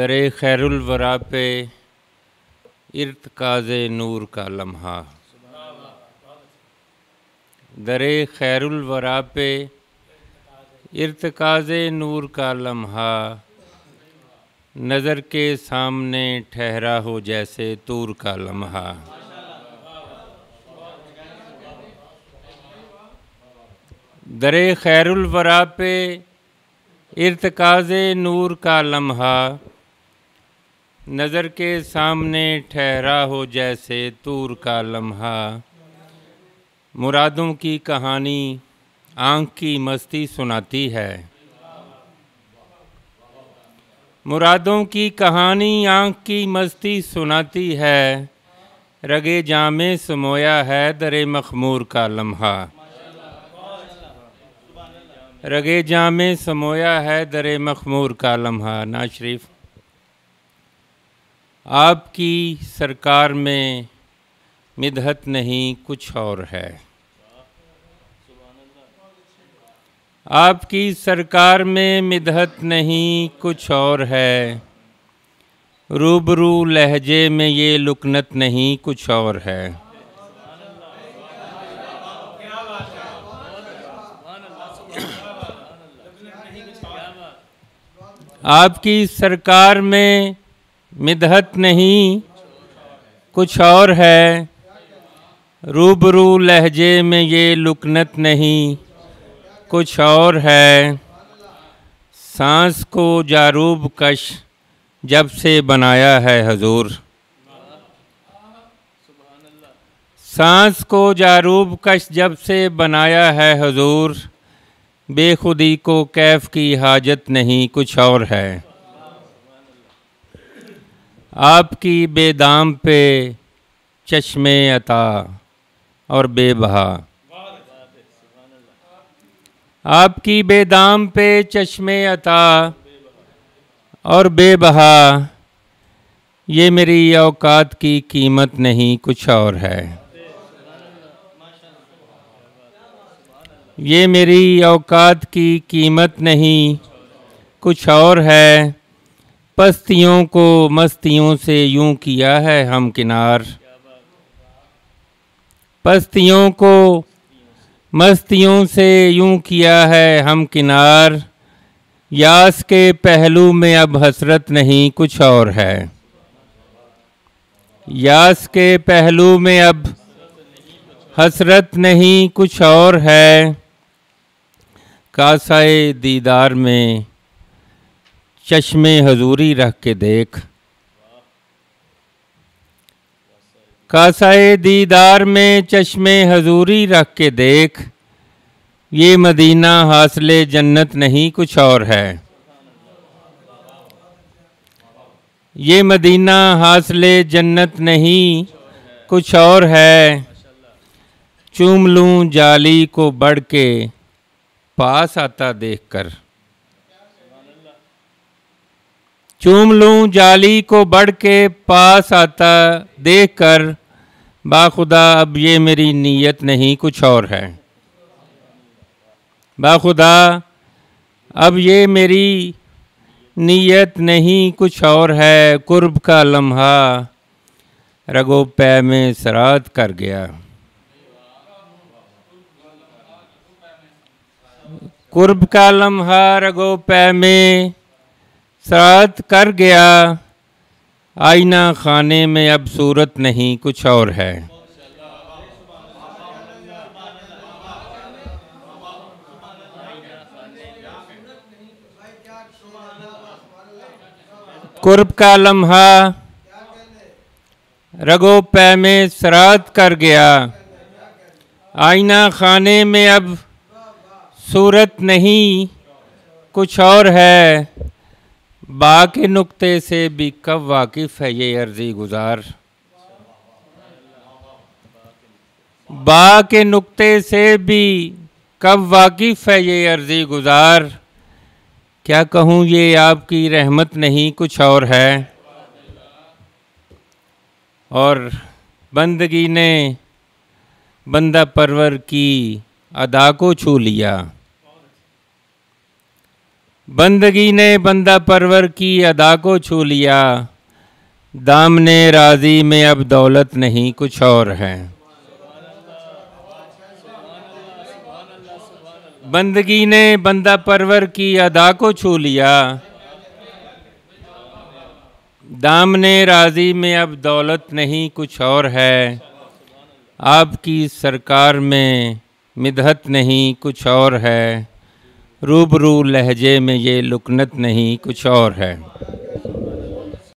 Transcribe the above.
در خیر الورا پہ ارتکاز نور کا لمحہ۔ در خیر الورا پہ ارتکاز نور کا لمحہ۔ نظر کے سامنے ٹھہرا ہو جیسے تور کا لمحہ۔ در خیر الورا پہ ارتکاز نور کا لمحہ۔ نظر کے سامنے ٹھہرا ہو جیسے تور کا لمحہ۔ مرادوں کی کہانی آنکھ کی مستی سناتی ہے۔ مرادوں کی کہانی آنکھ کی مستی سناتی ہے۔ رگے جامع سمویا ہے در مخمور کا لمحہ۔ رگے جامع سمویا ہے در مخمور کا لمحہ۔ نا شریف۔ آپ کی سرکار میں مدحت نہیں کچھ اور ہے۔ آپ کی سرکار میں مدحت نہیں کچھ اور ہے۔ روبرو لہجے میں یہ لکنت نہیں کچھ اور ہے۔ آپ کی سرکار میں مدحت نہیں، کچھ اور ہے۔ روبرو لہجے میں یہ لکنت نہیں، کچھ اور ہے۔ سانس کو جاروب کش جب سے بنایا ہے حضور۔ سانس کو جاروب کش جب سے بنایا ہے حضور۔ بے خودی کو کیف کی حاجت نہیں، کچھ اور ہے۔ آپ کی بے دام پہ چشم عطا اور بے بہا۔ آپ کی بے دام پہ چشم عطا اور بے بہا۔ یہ میری اوقات کی قیمت نہیں، کچھ اور ہے۔ یہ میری اوقات کی قیمت نہیں، کچھ اور ہے۔ پستیوں کو مستیوں سے یوں کیا ہے ہم کنار۔ پستیوں کو مستیوں سے یوں کیا ہے ہم کنار۔ یاس کے پہلو میں اب حسرت نہیں کچھ اور ہے۔ یاس کے پہلو میں اب حسرت نہیں کچھ اور ہے۔ کاسائے دیدار میں چشم حضوری رکھ کے دیکھ۔ کاسائے دیدار میں چشم حضوری رکھ کے دیکھ۔ یہ مدینہ حاصل جنت نہیں، کچھ اور ہے۔ یہ مدینہ حاصل جنت نہیں، کچھ اور ہے۔ چوم لوں جالی کو بڑھ کے، پاس آتا دیکھ کر۔ چوم لوں جالی کو بڑھ کے پاس آتا دیکھ کر باخدا اب یہ میری نیت نہیں، کچھ اور ہے۔ باخدا اب یہ میری نیت نہیں، کچھ اور ہے۔ قرب کا لمحہ رگو پے میں سرات کر گیا۔ قرب کا لمحہ رگو پے میں سرات کر گیا۔ آئینہ خانے میں اب صورت نہیں، کچھ اور ہے۔ قرب کا لمحہ۔ رگو پے میں سرات کر گیا۔ آئینہ خانے میں اب صورت نہیں، کچھ اور ہے۔ با کے نقطے سے بھی کب واقف ہے یہ عرضی گزار؟ با کے نقطے سے بھی کب واقف ہے یہ عرضی گزار؟ کیا کہوں یہ آپ کی رحمت نہیں کچھ اور ہے؟ اور بندگی نے بندہ پرور کی ادا کو چھو لیا۔ بندگی نے بندہ پرور کی ادا کو چھو لیا۔ دام نے راضی میں اب دولت نہیں، کچھ اور ہے۔ بندگی نے بندہ پرور کی ادا کو چھو لیا۔ دام نے راضی میں اب دولت نہیں، کچھ اور ہے۔ آپ کی سرکار میں مدحت نہیں، کچھ اور ہے۔ روبرو لہجے میں یہ لکنت نہیں کچھ اور ہے۔